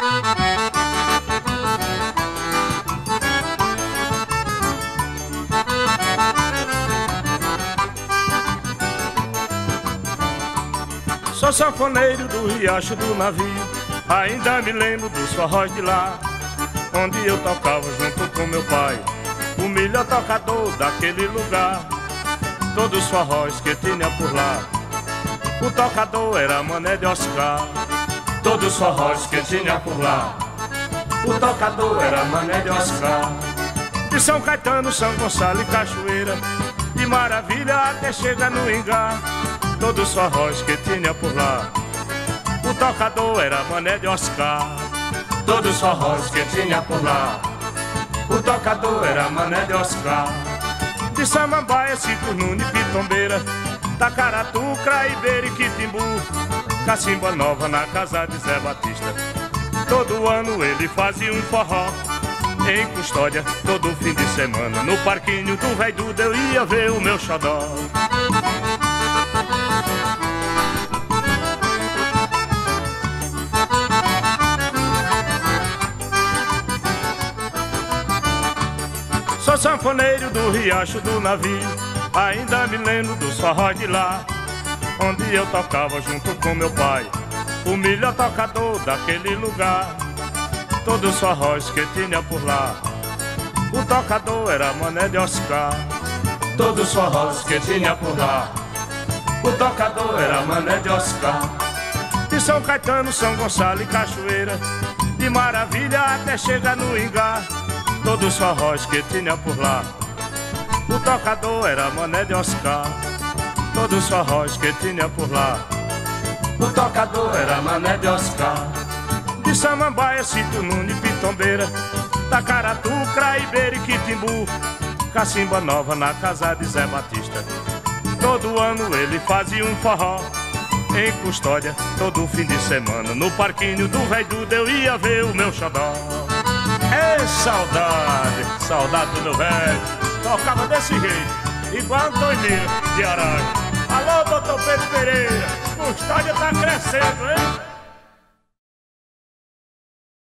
Sou sanfoneiro do riacho do navio Ainda me lembro dos forróis de lá Onde eu tocava junto com meu pai O melhor tocador daquele lugar. Todos os forróis que tinha por lá O tocador era Mané de Oscar Todos os forróis que tinha por lá. O tocador era Mané de Oscar. De São Caetano, São Gonçalo e Cachoeira. De Maravilha até chega no Engar todos os forróis que tinha por lá. O tocador era Mané de Oscar, todos os forróis que tinha por lá. O tocador era Mané de Oscar, de Samambaia, Cico Nunes, Pitombeira, Tacaratu, Craibeira e Quitimbu, Cacimba Nova na casa de Zé Batista. Todo ano ele fazia um forró em custódia todo fim de semana. No parquinho do Velho Duda eu ia ver o meu xodó. Sou sanfoneiro do riacho do navio Ainda me lembro do forró de lá Onde eu tocava junto com meu pai. O melhor tocador daquele lugar. Todos os forróis que tinha por lá. O tocador era Mané de Oscar. Todos os forróis que tinha por lá. O tocador era Mané de Oscar. De São Caetano, São Gonçalo e Cachoeira. De Maravilha até chegar no Engar. Todos os forróis que tinha por lá. O tocador era Mané de Oscar, todos os forróis que tinha por lá. O tocador era Mané de Oscar, de Samambaia, Cito Nunes, Pitombeira, Tacaratu, Craibeira e Quitimbu, Cacimba Nova na casa de Zé Batista. Todo ano ele fazia um forró em custódia, todo fim de semana. No parquinho do Velho Duda eu ia ver o meu xodó. É saudade, saudade do meu velho. Tocava desse jeito, igual Antônio de Arara. Alô, doutor Pedro Pereira, custódia tá crescendo, hein?